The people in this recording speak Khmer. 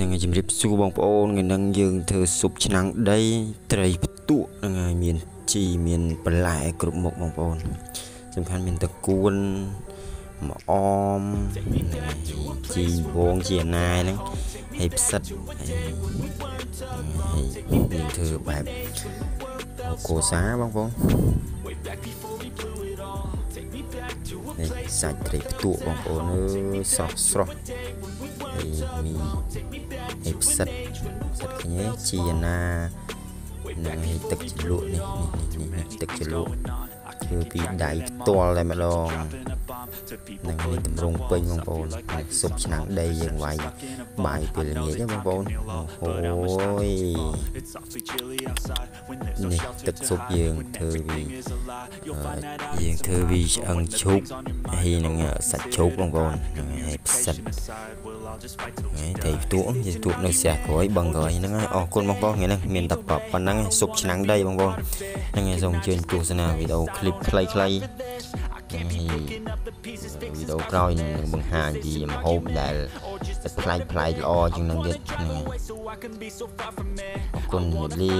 នឹងជំរាបសួរបងប្អូនថ្ងៃនឹងយើងធ្វើស៊ុបឆ្នាំងដីត្រីផ្ទក់ហ្នឹងហើយមានជីមានបន្លែគ្រប់មុខបងប្អូន សំខាន់មានតកួនមកអមជីវងជីអាណាហ្នឹងហើយផ្សិតហើយយើងធ្វើបែបកូសាបងប្អូននេះសាច់ត្រីផ្ទក់បងប្អូនអើយស្រស់ស្រស់ ហើយមីហើយផ្សិតផ្សិតឃើញទេជាណានឹងឲ្យទឹកជ្រលក់នេះនេះនេះទឹកជ្រលក់ធ្វើពីដៃផ្ទាល់តែម្ដងនឹងនេះតម្រង់ពេញបងប្អូនស៊ុបឆ្នាំងដីយើងវាយបាយពេលល្ងាចបងប្អូនអូយនេះទឹកស៊ុបយើងធ្វើពីយើងធ្វើពីឆ្អឹងឈូកហើយនឹងសាច់ឈូកបងប្អូនហើយផ្សិតហើយត្រីផ្ទក់ជាផ្ទក់នៅស្ទះក្រោយបឹងក្រោយហ្នឹងហើយអរគុណបងប្អូនថ្ងៃនេះមានតែប៉ុណ្្នឹងស៊ុបឆ្នាំងដីបងប្អូនហ្នឹងហើយសូមអញ្ជើញទស្សនាវីដេអូឃ្លីបខ្លីៗហើយវីដេអូក្រោយនឹងបង្ហាញពីម្ហូបដែលប្លែកប្លែកល្អជាងនឹងទៀតអរគុណលា